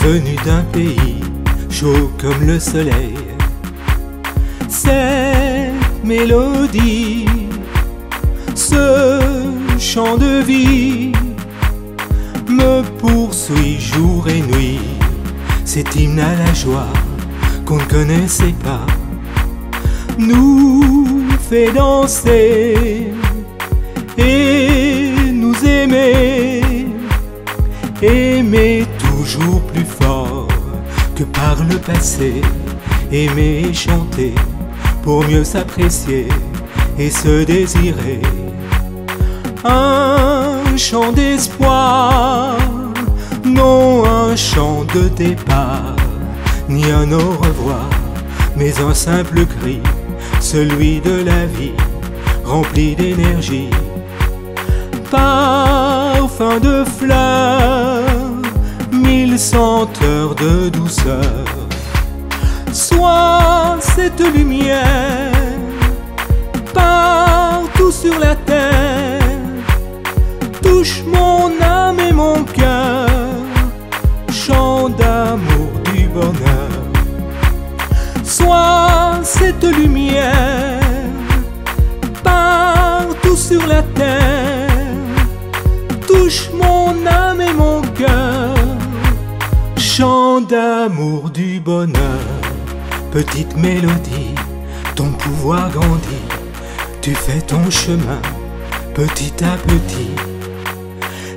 venu d'un pays chaud comme le soleil. Cette mélodie, ce chant de vie me poursuit jour et nuit. Cet hymne à la joie qu'on ne connaissait pas nous fait danser et nous aimer, aimer toujours plus fort que par le passé, aimer et chanter pour mieux s'apprécier et se désirer. Un chant d'espoir, non un chant de départ, ni un au revoir, mais un simple cri, celui de la vie, rempli d'énergie. Parfum de fleurs, mille senteurs de douceur. Sois cette lumière d'amour du bonheur. Petite mélodie, ton pouvoir grandit. Tu fais ton chemin petit à petit.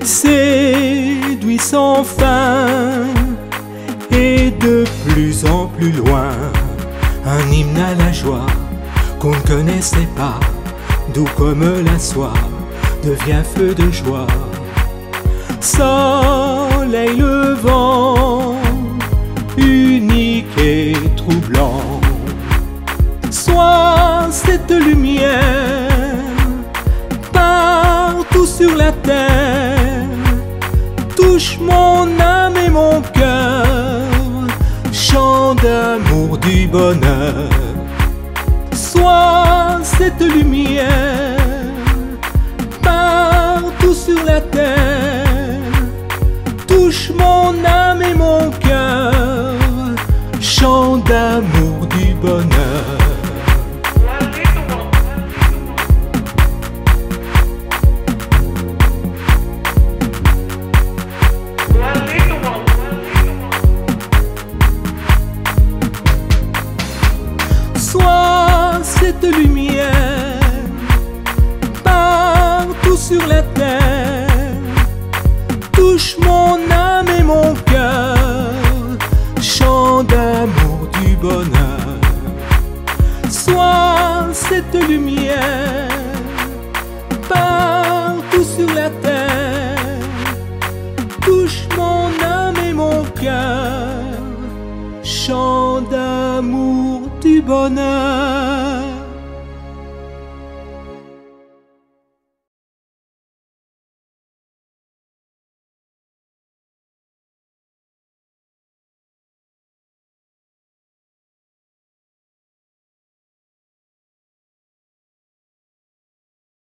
Séduit sans fin et de plus en plus loin. Un hymne à la joie qu'on ne connaissait pas, doux comme la soie, devient feu de joie. Lumière partout sur la terre. Touche mon âme et mon cœur, chant d'amour du bonheur. Sois cette lumière partout sur la terre. Touche mon âme et mon cœur, chant d'amour du bonheur. Lumière partout sur la terre. Touche mon âme et mon cœur, chant d'amour du bonheur. Sois cette lumière partout sur la terre. Touche mon âme et mon cœur, chant d'amour du bonheur.